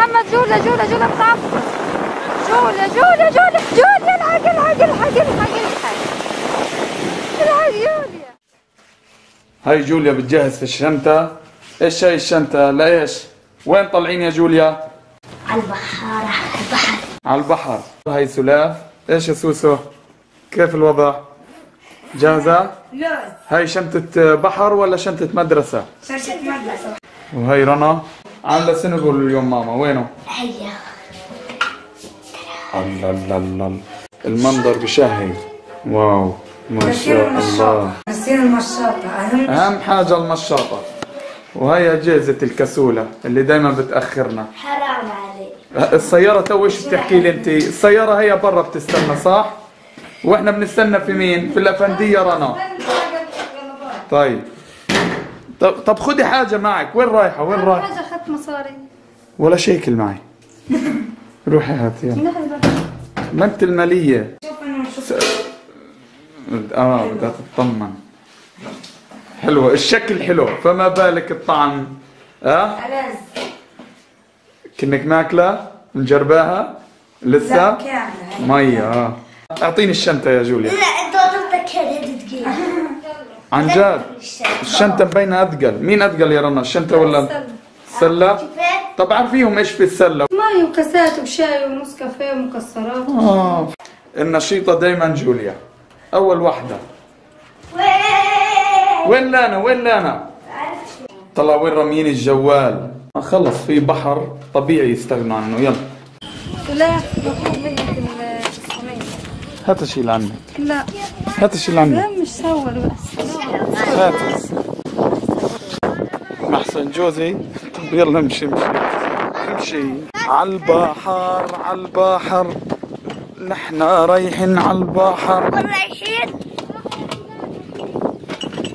محمد جولة جولة جولة متعفر جولة جولة جولة جولة الحق الحق الحق الحق الحق الحق جولة هاي جوليا بتجهز في الشنطة. إيش هاي الشنطة؟ لإيش؟ وين طالعين يا جوليا؟ على البحر على البحر على البحر. هاي سلاف. إيش يا سوسو؟ كيف الوضع؟ جاهزة؟ لا. هاي شنطة بحر ولا شنطة مدرسة؟ شاشة مدرسة. وهي رنا. عاملة سنقول اليوم ماما وينه هيا الله الله الله المنظر بشهي واو ما شاء الله نسينا المشاطة أهم اهم حاجة المشاطة وهي أجهزة الكسولة اللي دايما بتأخرنا. حرام عليك. السيارة تو إيش بتحكي لي أنت؟ السيارة هي برا بتستنى صح؟ وإحنا بنستنى في مين؟ في الأفندية رنا طيب. طب, طب خدي حاجة معك. وين رايحة؟ وين رايحة؟ مصاري. ولا شيكل معي. روحي هاتي يلا. ما انت المالية. شوف أنا شوف. آه بدها تطمن. حلوة. الشكل حلو. فما بالك الطعم؟ آه؟ ألز كنك ماكلة؟ مجرباها؟ لسه؟ مية. آه. أعطيني الشنطة يا جوليا. لا أنت وضعتك هذه دقيقة عن جد. الشنطة مبينة اثقل مين اثقل يا رنا؟ الشنطة ولا؟ السلة؟ طب عارفيهم إيش في السلة؟ مي وكاسات وشاي ونسكافيه ومكسرات. آه النشيطة دايما جوليا. أول واحدة. وين لانا؟ وين لانا؟ طلع وين راميين الجوال. آه، خلص في بحر طبيعي يستغنوا عنه. يلا. لا مطلوب منك هات شيل عنك لا. هات شيل عنك لا مش سول بس. هات. محسن جوزي. يلا امشي امشي امشي عالبحر عالبحر نحن رايحين عالبحر رايحين؟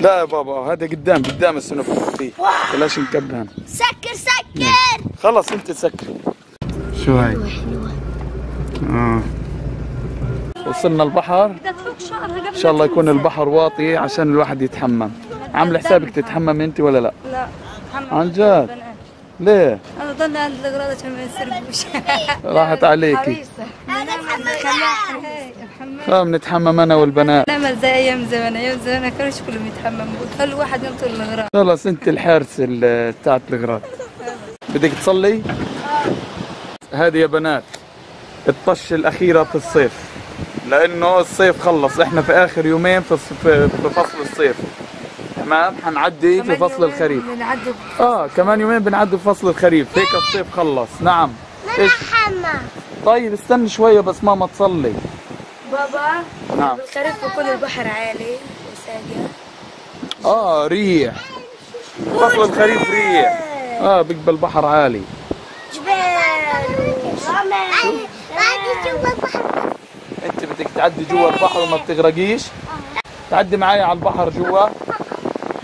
لا يا بابا هذا قدام قدام السنوب فيه. بلاش نكبهن. سكر سكر. خلص انت سكر شو هاي؟ آه. وصلنا البحر. إن شاء الله يكون البحر واطي عشان الواحد يتحمم. عامل حسابك تتحمم أنت ولا لا؟ لا عن جد. ليه؟ أنا ضل عند الإغراض عشان ما راحت عليكي. آه بنتحمم أنا والبنات. نعمل زي أيام زمان. أيام زمان كانش كلهم يتحمموا. كل واحد ينطر الإغراض. خلص أنت الحارس ال- بتاعت الغراض بدك تصلي؟ هذه يا بنات الطشة الأخيرة في الصيف. لأنه الصيف خلص. إحنا في آخر يومين في فصل الصيف. تمام؟ حنعدي في فصل الخريف. بنعدي آه كمان يومين بنعدي في فصل الخريف. هيك الصيف خلص. نعم. إيش؟ طيب استنى شوية بس ماما تصلي. بابا نعم. بالخريف بكون البحر عالي وساقع آه ريح. فصل الخريف ريح. آه بيقبل البحر عالي. جبال. وعادي جوا البحر أنت بدك تعدي جوا البحر وما بتغرقيش؟ تعدي معي على البحر جوا.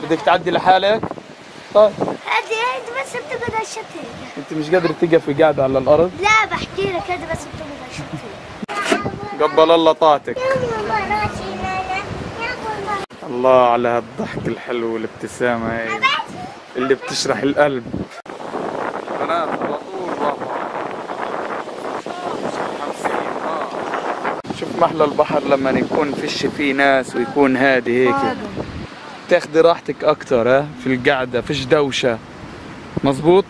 بدك تعدي لحالك؟ طيب. هذه هذه بس بتقعد على الشط أنت مش قادر تقفي قاعدة على الأرض؟ لا بحكي لك هذه بس بتقعد على قبل الله طاعتك الله على هالضحك الحلو والابتسامة هاي. اللي بتشرح القلب. بنات على طول. شوف محلى البحر لما يكون فيش فيه ناس ويكون هادي هيك. تاخدي راحتك أكتر ها في القعدة فيش دوشة. مزبوط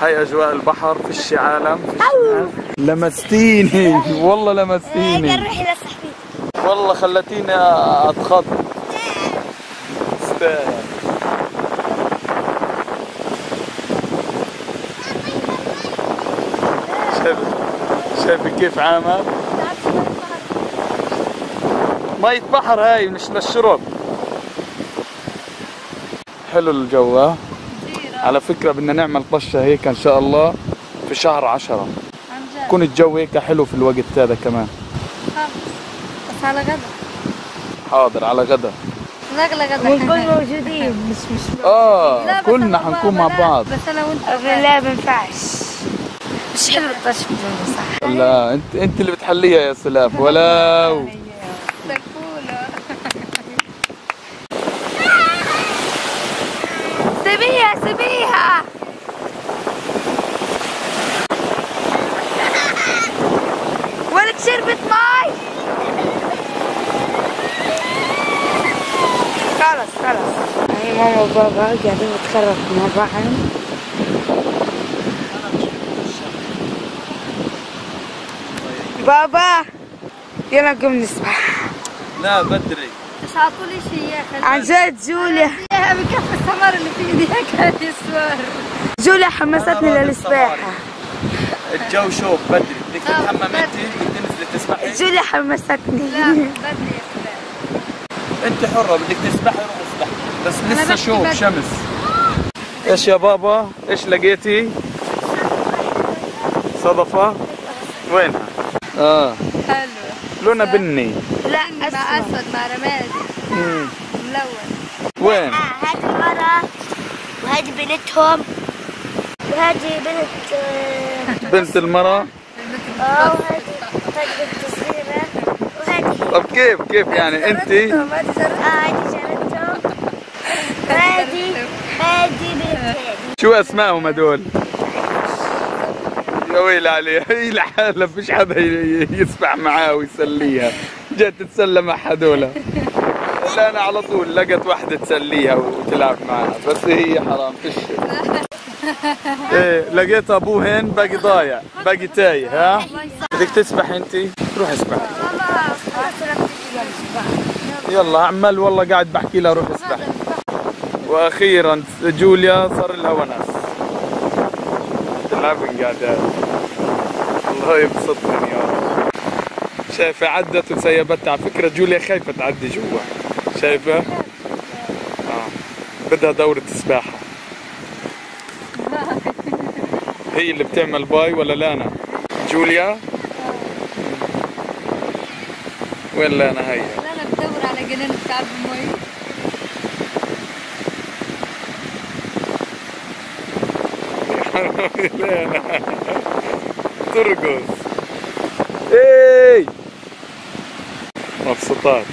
هاي أجواء البحر فيش عالم فيش لمستيني. والله لمستيني. روحي لصاحبتي والله خلتيني أتخض. استاهل شايف شايف كيف عامل مية بحر هاي مش للشرب. حلو الجو على فكرة بدنا نعمل طشة هيك إن شاء الله في شهر عشرة. عن جد؟ يكون الجو هيك حلو في الوقت هذا كمان. بس على غدا. حاضر على غدا. نغلى غدا. ونكون موجودين؟ مش مش آه كلنا حنكون مع لا، بعض. بس أنا وأنت لا ما ينفعش. مش حلو الطش بدون صح لا انت أنت اللي بتحليها يا سلاف ولو. أنا وبابا قاعدين نتخرج مع بعض بابا يلا قوم نسبح لا بدري. مش عطولي شيء يا عن جد جوليا. بكف الثمر اللي في ايديها كان يسوار جوليا حمستني للسباحة. الجو شوب بدري. بدك تتحمم. أنت؟ بدك تنزلي تسبحي؟ جوليا حمستني. لا بدري. انت حرة بدك تسبحي روح اسبحي بس لسه شوب. شمس. إيش يا بابا؟ إيش لقيتي؟ صدفة؟ وينها؟ آه. حلو. لونها بني. لا أسود مع رمادي. ملون. وين؟ هذه المرة وهذه بنتهم. وهذه بنت آه، بنت المرة آه وهذه هذه بنت صغيرة وهذه طب كيف كيف يعني انت؟ آه هذه بنت هذه شو أسمائهم هدول؟ يا ويل عليها هي لحالها فيش حدا يسبح معاها ويسليها. جت تتسلى مع هدول. لا أنا على طول لقت واحدة تسليها وتلعب معاها بس هي حرام فيش إيه لقيت أبوهن باقي ضايع باقي تايه ها؟ بدك تسبح انت؟ روح اسبح. يلا عمال والله قاعد بحكي لها روح اسبح وأخيرا جوليا صار لها ونس. تلعبن قاعدات الله يبسطهم يا رب. شايفة عدت وسيبتها. على فكرة جوليا خايفة تعدي جوا. شايفة؟ آه. بدها دورة سباحة. هي اللي بتعمل باي ولا لانا؟ جوليا؟ وين لانا هي؟ لا أنا بدور على جنين بتعب مي لانا ترقص. إي. مبسوطات.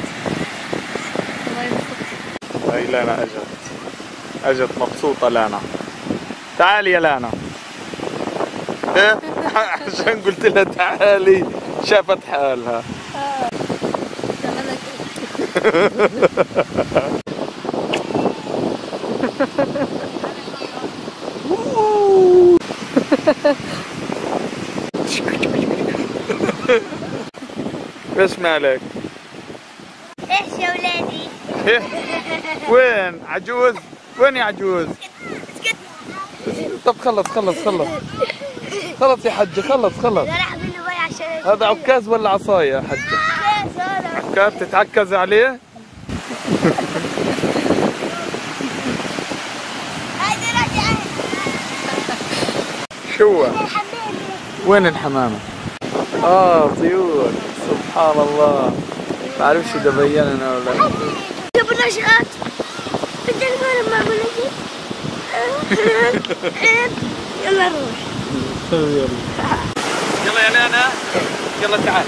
هاي لانا أجت. أجت مبسوطة لانا. تعالي يا لانا. إيه؟ عشان قلت لها تعالي. شافت حالها. إيش مالك؟ إيش يا ولادي؟ وين عجوز؟ وين يا عجوز؟ طب خلص خلص خلص خلص يا حجة خلص خلص هذا عكاز ولا عصاية يا حجة؟ كيف هذا عكاز تتعكز عليه؟ شو؟ وين الحمامة؟ آه طيور. سبحان الله. بعرفش اذا بيننا ولا جيبوا نشأت بدي نقول ما بنجي يلا نروح يلا يا نانا. يلا تعال.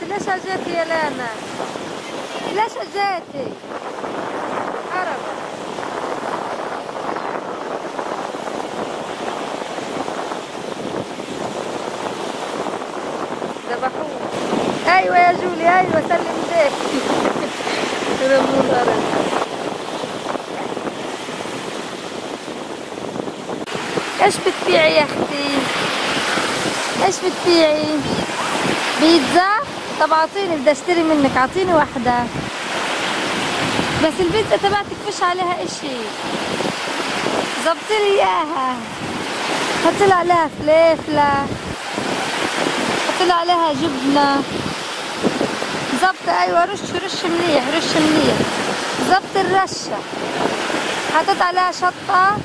جيتي ليش اجيتي يا لانا ليش اجيتي عرب. ذبحوه. أيوه يا جولي أيوه سلم الأرض. إيش بتبيعي يا أختي؟ إيش بتبيعي؟ بيتزا؟ طب أعطيني بدي أشتري منك أعطيني واحدة بس البيتزا تبعتك فيش عليها إشي. زبطي لي إياها. حطي لي عليها فليفلة. حطي لي عليها جبنة. زبط أيوه رش رش مليح رش مليح زبط الرشة. حطيت عليها شطة.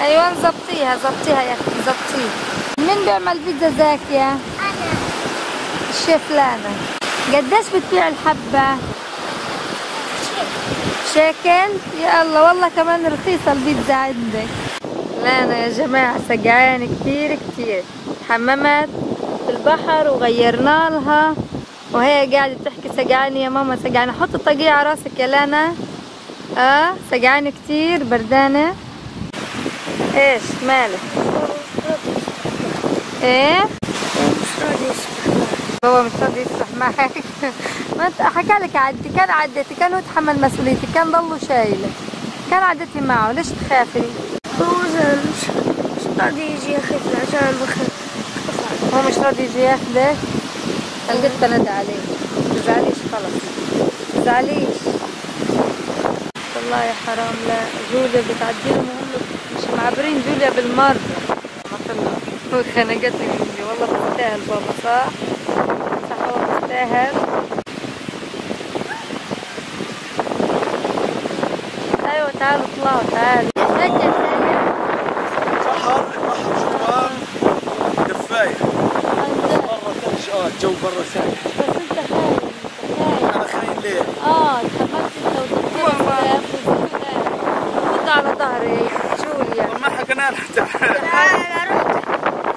أيوه زبطيها زبطيها يا أختي زبطيها. مين بيعمل بيتزا زاكية؟ أنا. الشيف لانا قديش بتبيع الحبة؟ شيكل؟ يا الله والله كمان رخيصة البيتزا عندك. لانا يا جماعة سقعانة كتير كتير. حممت في البحر وغيرنا لها. وهي قاعدة تحكي سقعاني يا ماما سقعانة حط الطاقية على راسك يا لانا آه سقعانة كتير بردانة. إيش مالك؟ إيه؟ مش بابا مش راضي يسرح معك ما انت حكى لك عدي. كان عديتي كان هو يتحمل مسؤوليتي. كان ضله شايله. كان عديتي معه. ليش تخافي؟ هو مش مش راضي يجي ياخذنا عشان بخاف هو مش راضي يجي ياخدك أنا قلت ندى عليه تزعليش خلص تزعليش والله يا حرام. لا جوليا بتعدي لهم. مش معبرين جوليا بالمرة ما هو خنقتك جوليا والله بتستاهل بابا صح؟ صح هو بتستاهل أيوه تعالوا اطلعوا تعالوا. سجل بحر بحر جوال دفاية برا ثلج آه الجو برا ساقع بس أنت خايف أنت خايف. أنا خاين ليه؟ آه تحملت أنت خد على ظهري جوليا. طب ما حكينا لها تعال تعال روح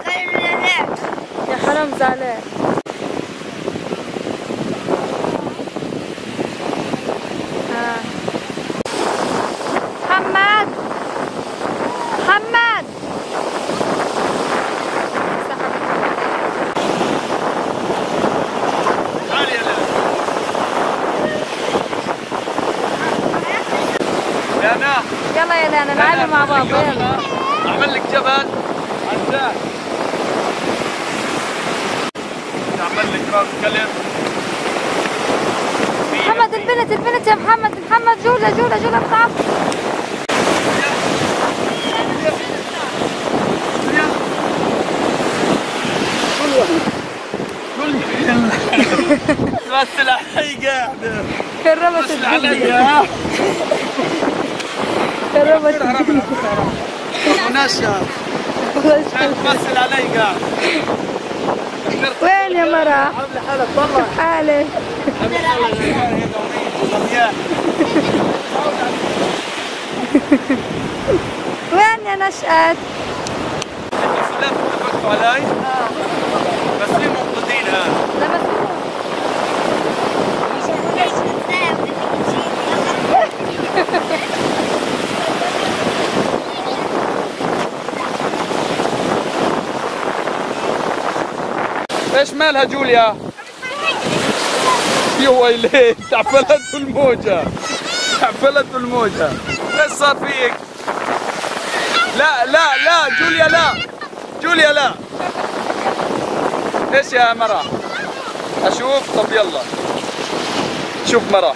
خلينا نلعب يا حرام زعلان آه. محمد محمد تعال يا لالا لانا يلا يا لانا نلعب مع بابا يلا اعمل لك جبل عزاز محمد البنت البنت يا محمد محمد جولة جولة جولة بتعرف بس الحي قاعدة كرمت بس الدنيا كرمت الدنيا تمثل علي قاعد يا؟ عامله حالك والله حالك وين يا نشأت؟ اتفقتوا علي بس ليه منقذين هذا لا إيش مالها جوليا؟ يا ويلي تعفلت الموجة. تعفلت الموجة. إيش صار فيك؟ لا لا لا جوليا لا. جوليا لا. إيش يا مرة؟ أشوف. طب يلا. شوف مرة.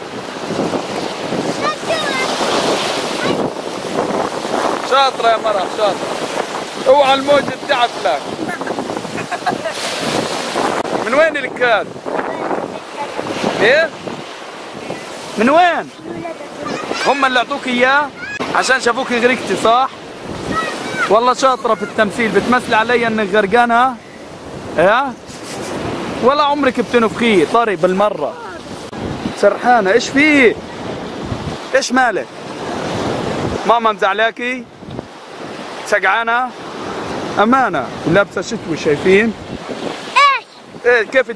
شاطرة يا مرة شاطرة. اوعى الموجة تعفلك. من وين الكاد؟ إيه؟ من وين؟ هم اللي أعطوك إياه؟ عشان شافوك غرقتي صح؟ والله شاطرة في التمثيل بتمثلي علي إنك غرقانة؟ إيه؟ ولا عمرك بتنفخيه طري بالمرة سرحانة إيش فيه؟ إيش مالك؟ ماما مزعلاكي؟ سقعانة؟ أمانة لابسة شتوي شايفين؟ إيه كيف؟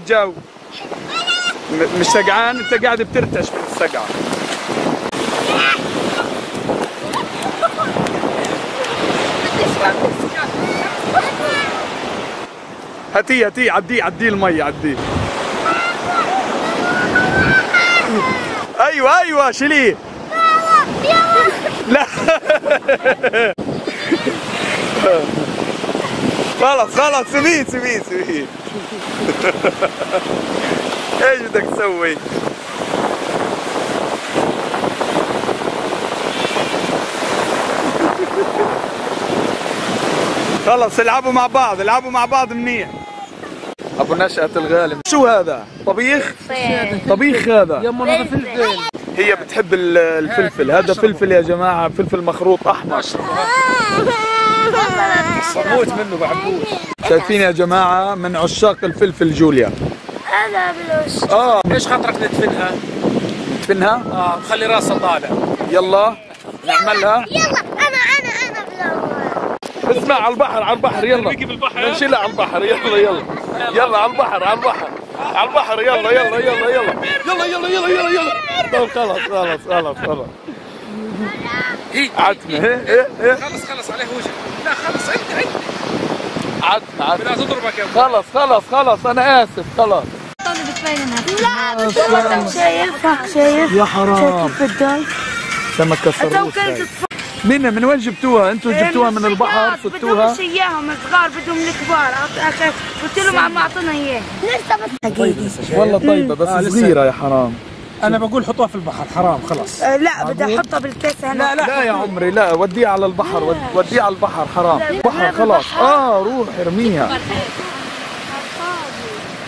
م- مش سقعان؟ أنت قاعد بترتعش من السقعة. هاتي هاتي عدي عدي المي عدي أيوه أيوه شيليه. لا. خلاص خلاص سيبيه سيبيه سيبيه إيش بدك تسوي؟ خلص العبوا مع بعض العبوا مع بعض منيح. أبو نشأة الغالي. شو هذا؟ طبيخ؟ طبيخ. هذا. يما هذا فلفل. هي بتحب ال- الفلفل. هذا فلفل يا جماعة فلفل مخروط أحمر. بموت منه بحبوه شايفين يا جماعة من عشاق الفلفل جوليا. أنا بلوش آه. إيش خاطرك ندفنها؟ ندفنها؟ آه نخلي راسها طالع. يلا. نعملها. يلا أنا أنا أنا بالاول اسمع على البحر على البحر يلا؟ نشيلها على البحر. يلا يلا. يلا على البحر على البحر. على البحر يلا يلا يلا يلا يلا. يلا يلا يلا يلا خلاص خلاص خلاص خلاص. هي عتمة إيه إيه إيه. خلص خلص عليه وجه. لا خلص انت انت عتمة عتمة لا تضربك يا خلص خلص خلص أنا آسف طالب بتبين شايفها شايف يا حرام. شايف الداي سمكة صاروخ هاي. من من وين جبتوها؟ أنتوا جبتوها من البحر بدهم صدتوها مش اياهم صغار بدهم الكبار. قلت لهم عم أعطونا إياه. لسه بس والله طيبة بس آه، لسه. صغيرة يا حرام. أنا بقول حطوها في البحر حرام خلص آه، لا بدي أحطها بالكيس هنا. لا يا عمري لا وديه على البحر ود- وديه على البحر حرام. بحر خلاص. آه روح ارميها.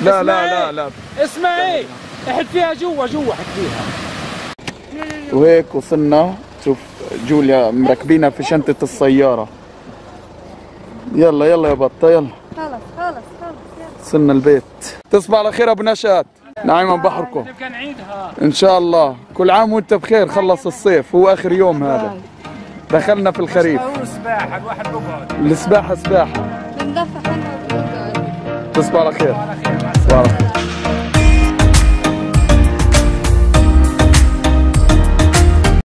لا لا لا لا. اسمعي احد فيها جوا جوا حد فيها. وهيك وصلنا. شوف جوليا مركبينها في شنطة السيارة. يلا يلا يا بطة يلا. خلص خلص خلص وصلنا البيت. تصبح على خير أبو نشأت. نعيما بحركم إن شاء الله. كل عام وأنت بخير. خلص الصيف. هو آخر يوم هذا. دخلنا في الخريف. هو سباحة. الواحد بقعد بندفع تصبح على خير. تصبح على خير.